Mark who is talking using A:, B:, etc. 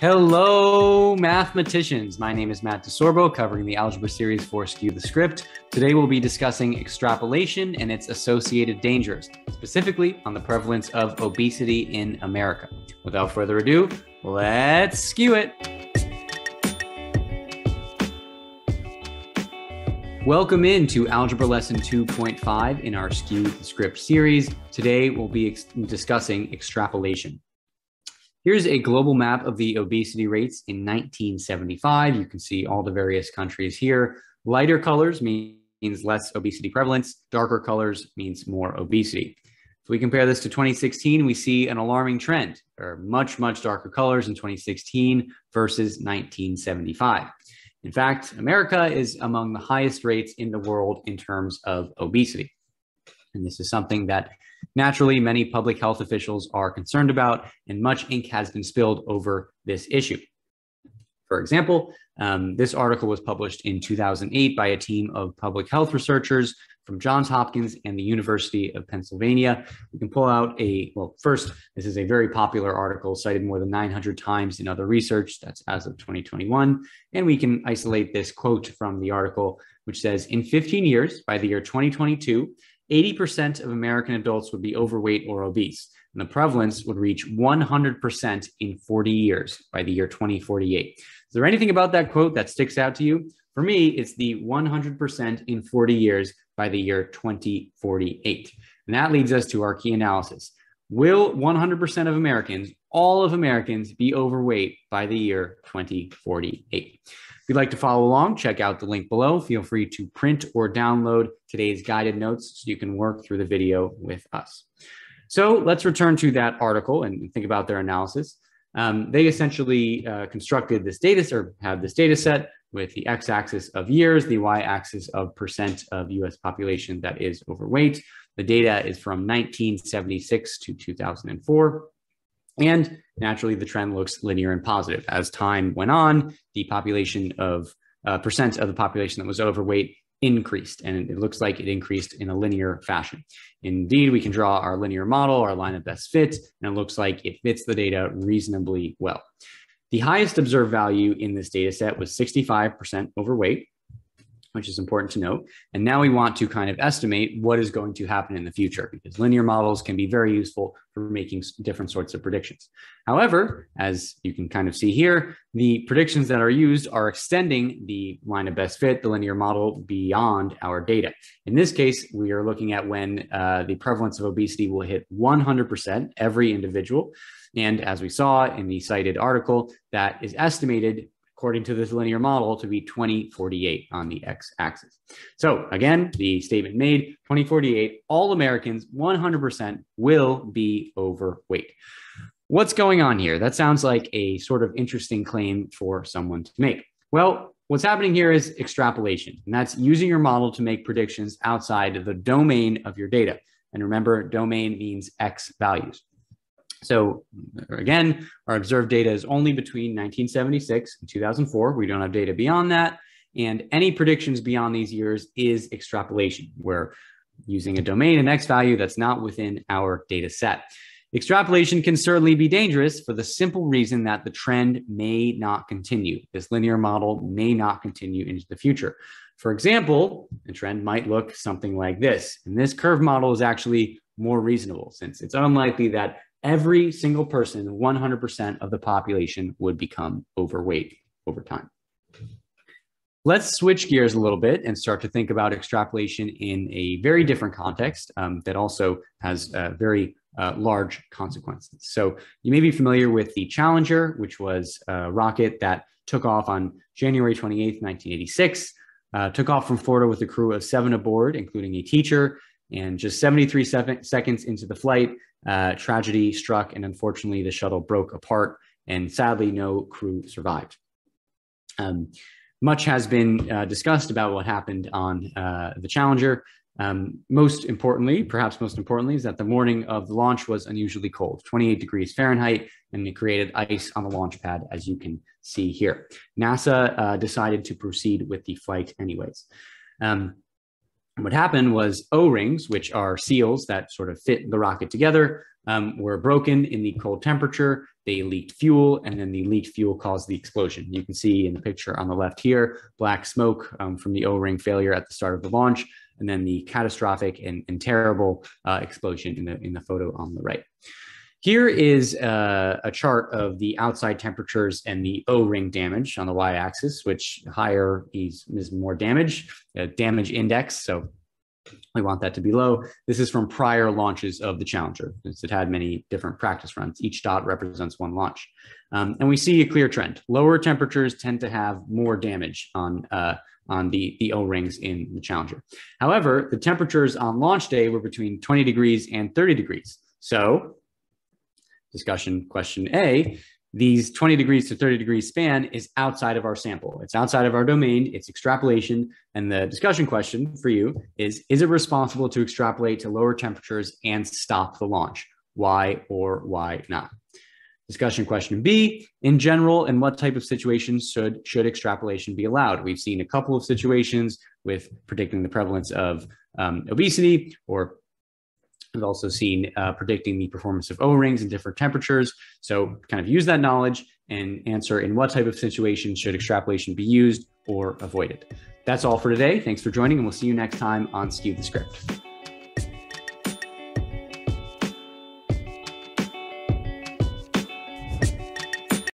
A: Hello, mathematicians. My name is Matt DiSorbo, covering the algebra series for Skew the Script. Today, we'll be discussing extrapolation and its associated dangers, specifically on the prevalence of obesity in America. Without further ado, let's skew it. Welcome into Algebra Lesson 2.5 in our Skew the Script series. Today, we'll be ex- discussing extrapolation. Here's a global map of the obesity rates in 1975. You can see all the various countries here. Lighter colors means less obesity prevalence. Darker colors means more obesity. If we compare this to 2016, we see an alarming trend. There are much, much darker colors in 2016 versus 1975. In fact, America is among the highest rates in the world in terms of obesity. And this is something that Naturally, many public health officials are concerned about, and much ink has been spilled over this issue. For example, um, this article was published in 2008 by a team of public health researchers from Johns Hopkins and the University of Pennsylvania. We can pull out a, well, first, this is a very popular article cited more than 900 times in other research. That's as of 2021. And we can isolate this quote from the article, which says In 15 years, by the year 2022, 80% of American adults would be overweight or obese, and the prevalence would reach 100% in 40 years by the year 2048. Is there anything about that quote that sticks out to you? For me, it's the 100% in 40 years by the year 2048. And that leads us to our key analysis. Will 100% of Americans, all of Americans, be overweight by the year 2048? If you'd like to follow along, check out the link below. Feel free to print or download today's guided notes so you can work through the video with us. So let's return to that article and think about their analysis. Um, they essentially uh, constructed this data or have this data set with the x-axis of years, the y-axis of percent of US population that is overweight. The data is from 1976 to 2004. And naturally, the trend looks linear and positive. As time went on, the population of uh, percent of the population that was overweight increased, and it looks like it increased in a linear fashion. Indeed, we can draw our linear model, our line of best fit, and it looks like it fits the data reasonably well. The highest observed value in this data set was 65% overweight, which is important to note. And now we want to kind of estimate what is going to happen in the future because linear models can be very useful for making different sorts of predictions. However, as you can kind of see here, the predictions that are used are extending the line of best fit, the linear model, beyond our data. In this case, we are looking at when uh, the prevalence of obesity will hit 100%, every individual. And as we saw in the cited article, that is estimated according to this linear model, to be 2048 on the x-axis. So again, the statement made, 2048, all Americans 100% will be overweight. What's going on here? That sounds like a sort of interesting claim for someone to make. Well, what's happening here is extrapolation, and that's using your model to make predictions outside the domain of your data. And remember, domain means X values. So again, our observed data is only between 1976 and 2004. We don't have data beyond that. And any predictions beyond these years is extrapolation. We're using a domain and X value that's not within our data set. Extrapolation can certainly be dangerous for the simple reason that the trend may not continue. This linear model may not continue into the future. For example, the trend might look something like this. And this curve model is actually more reasonable since it's unlikely that every single person, 100% of the population would become overweight over time. Let's switch gears a little bit and start to think about extrapolation in a very different context um, that also has very uh, large consequences. So you may be familiar with the Challenger, which was a rocket that took off on January 28th, 1986, uh, took off from Florida with a crew of seven aboard, including a teacher. And just 73 seconds into the flight, uh, tragedy struck, and unfortunately, the shuttle broke apart, and sadly, no crew survived. Um, much has been uh, discussed about what happened on uh, the Challenger. Um, most importantly, perhaps most importantly, is that the morning of the launch was unusually cold, 28 degrees Fahrenheit, and it created ice on the launch pad, as you can see here. NASA uh, decided to proceed with the flight anyways. Um, and what happened was O-rings, which are seals that sort of fit the rocket together, um, were broken in the cold temperature. they leaked fuel, and then the leaked fuel caused the explosion. You can see in the picture on the left here, black smoke um, from the O-ring failure at the start of the launch, and then the catastrophic and, and terrible uh, explosion in the, in the photo on the right. Here is uh, a chart of the outside temperatures and the O-ring damage on the y-axis, which higher is, is more damage, damage index. So we want that to be low. This is from prior launches of the Challenger, since it had many different practice runs. Each dot represents one launch. Um, and we see a clear trend. Lower temperatures tend to have more damage on, uh, on the, the O-rings in the Challenger. However, the temperatures on launch day were between 20 degrees and 30 degrees. So discussion question A, these 20 degrees to 30 degrees span is outside of our sample. It's outside of our domain. It's extrapolation. And the discussion question for you is Is it responsible to extrapolate to lower temperatures and stop the launch? Why or why not? Discussion question B, in general, in what type of situations should, should extrapolation be allowed? We've seen a couple of situations with predicting the prevalence of um, obesity or We've also seen uh, predicting the performance of O-rings in different temperatures. So kind of use that knowledge and answer in what type of situation should extrapolation be used or avoided. That's all for today. Thanks for joining, and we'll see you next time on Skew the Script.